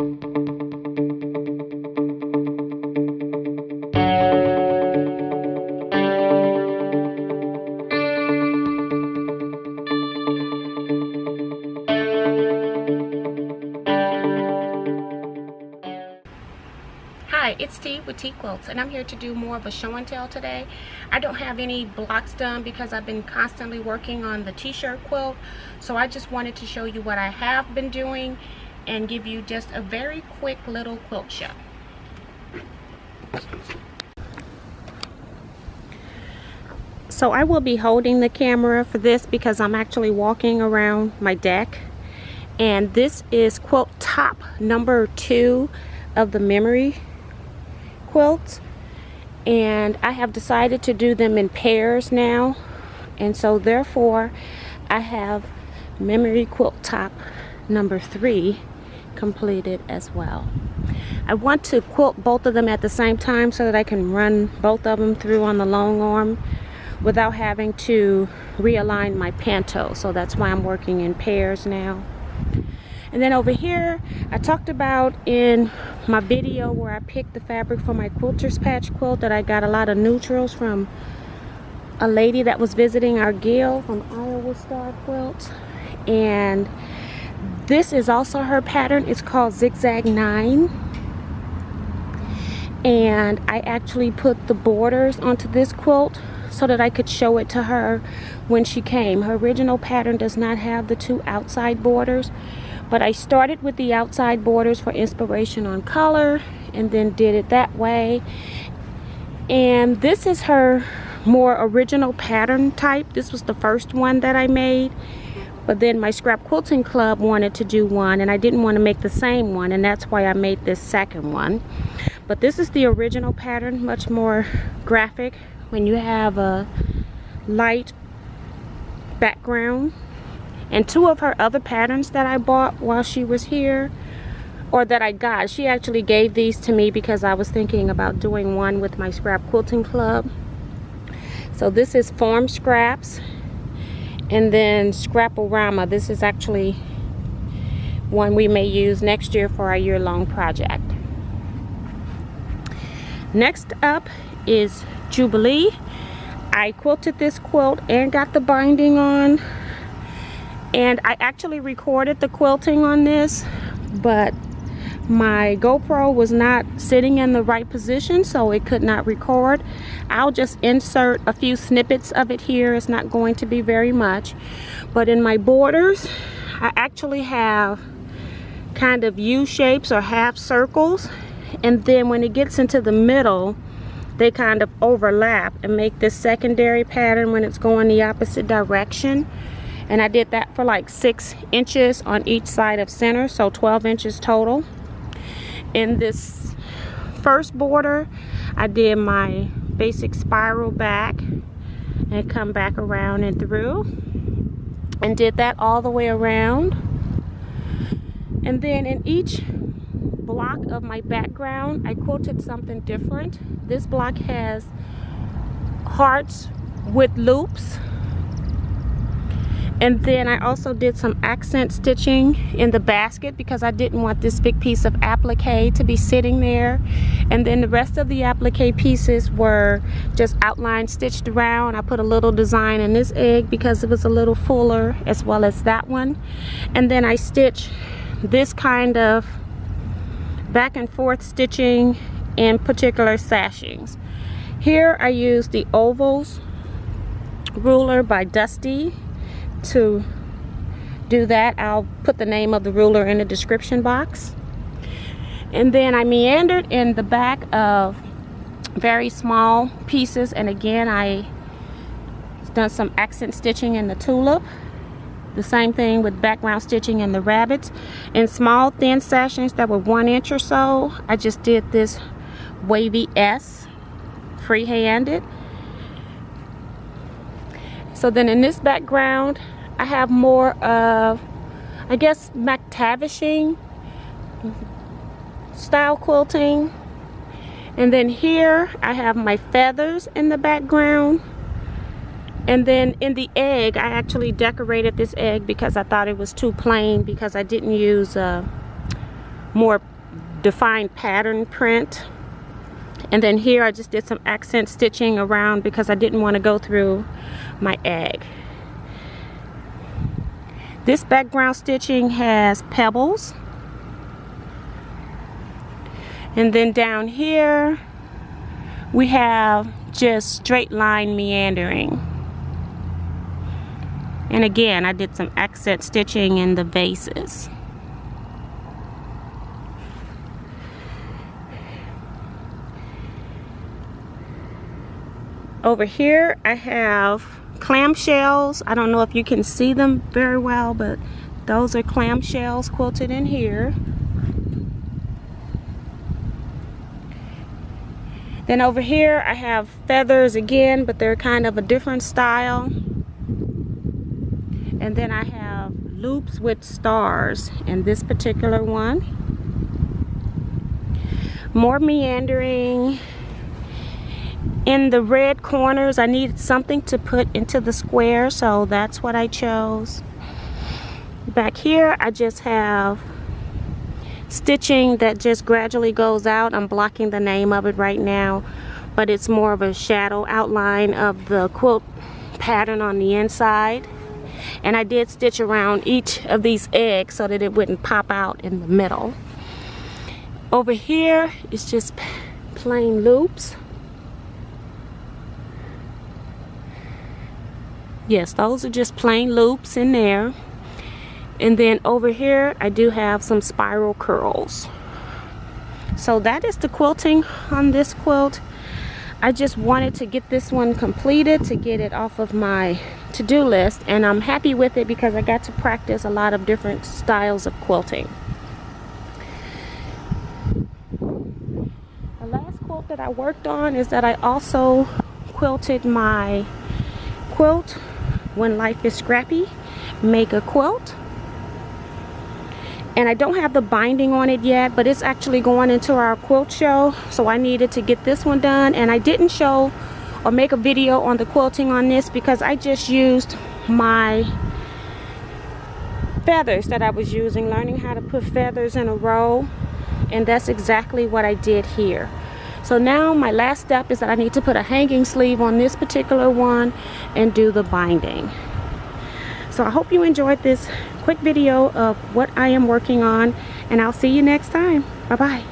Hi, it's T with TeaQuilts and I'm here to do more of a show and tell today. I don't have any blocks done because I've been constantly working on the t-shirt quilt. So I just wanted to show you what I have been doing and give you just a very quick little quilt show. So I will be holding the camera for this because I'm actually walking around my deck. And this is quilt top number two of the memory quilts and I have decided to do them in pairs now and so therefore I have memory quilt top number three completed as well. I want to quilt both of them at the same time so that I can run both of them through on the long arm without having to realign my panto. So that's why I'm working in pairs now. And then over here, I talked about in my video where I picked the fabric for my quilter's patch quilt that I got a lot of neutrals from a lady that was visiting our guild from Iowa Star Quilts. And this is also her pattern. It's called Zigzag 9. And I actually put the borders onto this quilt so that I could show it to her when she came. Her original pattern does not have the two outside borders. But I started with the outside borders for inspiration on color and then did it that way. And this is her more original pattern type. This was the first one that I made. But then my scrap quilting club wanted to do one and I didn't want to make the same one and that's why I made this second one. But this is the original pattern, much more graphic. When you have a light background and two of her other patterns that I bought while she was here or that I got she actually gave these to me because I was thinking about doing one with my scrap quilting club. So this is form scraps and then scrapperama this is actually one we may use next year for our year-long project. Next up is Jubilee. I quilted this quilt and got the binding on and I actually recorded the quilting on this but my GoPro was not sitting in the right position so it could not record. I'll just insert a few snippets of it here. It's not going to be very much. But in my borders I actually have kind of U shapes or half circles and then when it gets into the middle they kind of overlap and make this secondary pattern when it's going the opposite direction. And I did that for like six inches on each side of center so 12 inches total in this first border I did my basic spiral back and come back around and through and did that all the way around. And then in each block of my background I quilted something different. This block has hearts with loops and then I also did some accent stitching in the basket because I didn't want this big piece of applique to be sitting there. And then the rest of the applique pieces were just outline stitched around. I put a little design in this egg because it was a little fuller as well as that one. And then I stitched this kind of back and forth stitching in particular sashings. Here I used the ovals ruler by Dusty to do that I'll put the name of the ruler in the description box. And then I meandered in the back of very small pieces and again I done some accent stitching in the tulip. The same thing with background stitching in the rabbits. In small thin sessions that were one inch or so I just did this wavy S free-handed so then in this background, I have more of, I guess, McTavishing style quilting. And then here I have my feathers in the background. And then in the egg, I actually decorated this egg because I thought it was too plain because I didn't use a more defined pattern print and then here I just did some accent stitching around because I didn't want to go through my egg. This background stitching has pebbles. And then down here we have just straight line meandering. And again I did some accent stitching in the vases over here I have clamshells. I don't know if you can see them very well but those are clamshells quilted in here. Then over here I have feathers again but they're kind of a different style. And then I have loops with stars in this particular one. More meandering in the red corners I needed something to put into the square so that's what I chose. Back here I just have stitching that just gradually goes out. I'm blocking the name of it right now but it's more of a shadow outline of the quilt pattern on the inside. And I did stitch around each of these eggs so that it wouldn't pop out in the middle. Over here it's just plain loops yes those are just plain loops in there. And then over here I do have some spiral curls. So that is the quilting on this quilt. I just wanted to get this one completed to get it off of my to-do list and I'm happy with it because I got to practice a lot of different styles of quilting. The last quilt that I worked on is that I also quilted my quilt when life is scrappy make a quilt and I don't have the binding on it yet but it's actually going into our quilt show so I needed to get this one done. And I didn't show or make a video on the quilting on this because I just used my feathers that I was using learning how to put feathers in a row. And that's exactly what I did here so now my last step is that I need to put a hanging sleeve on this particular one and do the binding. So I hope you enjoyed this quick video of what I am working on and I'll see you next time. Bye-bye.